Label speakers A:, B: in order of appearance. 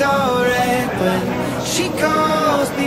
A: are alright But she calls me